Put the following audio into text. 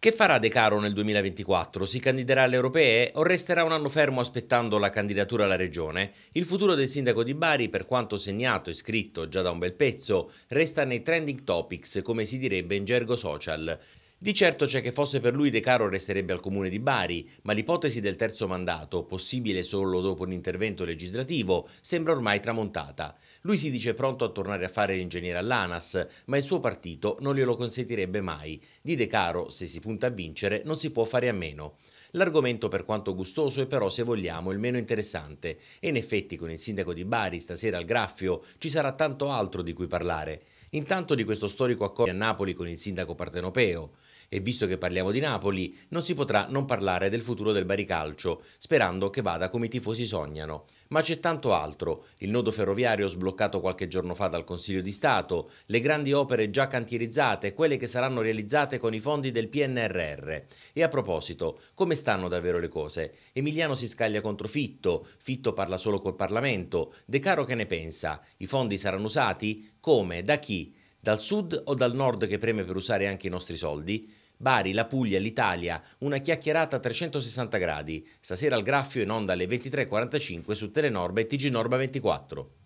Che farà De Caro nel 2024? Si candiderà alle europee o resterà un anno fermo aspettando la candidatura alla regione? Il futuro del sindaco di Bari, per quanto segnato e scritto già da un bel pezzo, resta nei trending topics, come si direbbe in gergo social. Di certo c'è che fosse per lui De Caro resterebbe al comune di Bari, ma l'ipotesi del terzo mandato, possibile solo dopo un intervento legislativo, sembra ormai tramontata. Lui si dice pronto a tornare a fare l'ingegnere all'ANAS, ma il suo partito non glielo consentirebbe mai. Di De Caro, se si punta a vincere, non si può fare a meno. L'argomento per quanto gustoso è però, se vogliamo, il meno interessante e in effetti con il sindaco di Bari stasera al Graffio ci sarà tanto altro di cui parlare. Intanto di questo storico accordo a Napoli con il sindaco partenopeo e visto che parliamo di Napoli non si potrà non parlare del futuro del Baricalcio, sperando che vada come i tifosi sognano. Ma c'è tanto altro, il nodo ferroviario sbloccato qualche giorno fa dal Consiglio di Stato, le grandi opere già cantierizzate, quelle che saranno realizzate con i fondi del PNRR. E a proposito, come stanno davvero le cose? Emiliano si scaglia contro Fitto, Fitto parla solo col Parlamento, De Caro che ne pensa? I fondi saranno usati? Come? Da chi? Dal sud o dal nord che preme per usare anche i nostri soldi? Bari, la Puglia, l'Italia, una chiacchierata a 360 gradi. Stasera al Graffio in onda alle 23.45 su Telenorba e TG Norba 24.